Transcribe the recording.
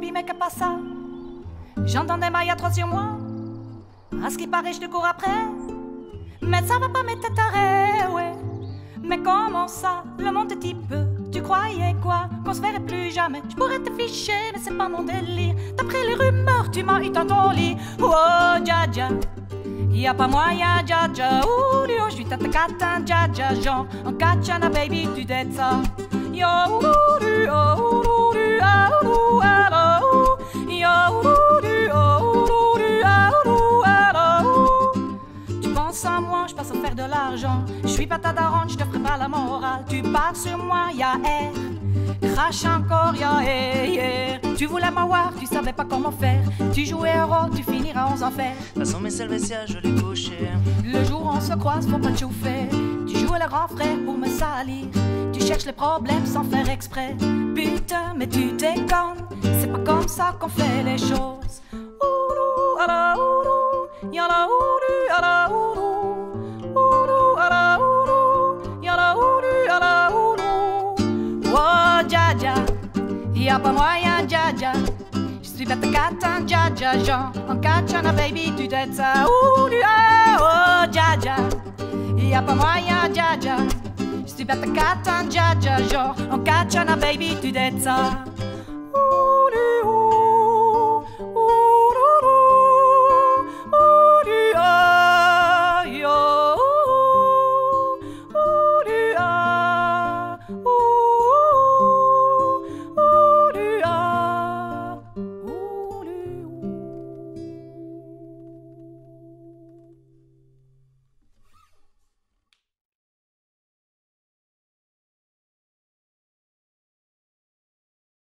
qu'à pas ça? Mailles à trois sur moi. À ce qui paraît, je te cours après. Mais ça va pas mettre taré, ouais. Mais comment ça, le monde est type Tu croyais quoi? Qu'on se verrait plus jamais Je pourrais te ficher, mais c'est pas mon délire. D'après les rumeurs, tu m'as eu dans ton lit. Oh, dja dja. Y a pas moyen, dja dja. Ouh, je suis tata catin, dja dja. Genre, en katchana, baby, tu dettes ça. Yo, ouh, Tu penses à moi, je passe à faire de l'argent. Je suis pas ta daronne, je te ferai pas la morale. Tu pars sur moi, y'a air. Crache encore, y'a air. Tu voulais m'avoir, tu savais pas comment faire. Tu jouais un rôle, tu finiras aux enfers. Façon mes Salvetia, je l'ai couché. Le jour où on se croise, faut pas te chauffer. Tu jouais le grand frère pour me salir. Tu cherches les problèmes sans faire exprès. Putain, mais tu déconnes. C'est pas comme ça qu'on fait les choses. Oulou, ala, oulou, yala, Y'a pas moyen, dja dja. Je suis bête catin, dja dja, Jean. En un baby, tu t'aides ça. Ouh, du oh, dja. Y'a pas moyen, dja dja. Je suis bête catin, dja dja, Jean. En un baby, tu t'aides ça. Ouh, du.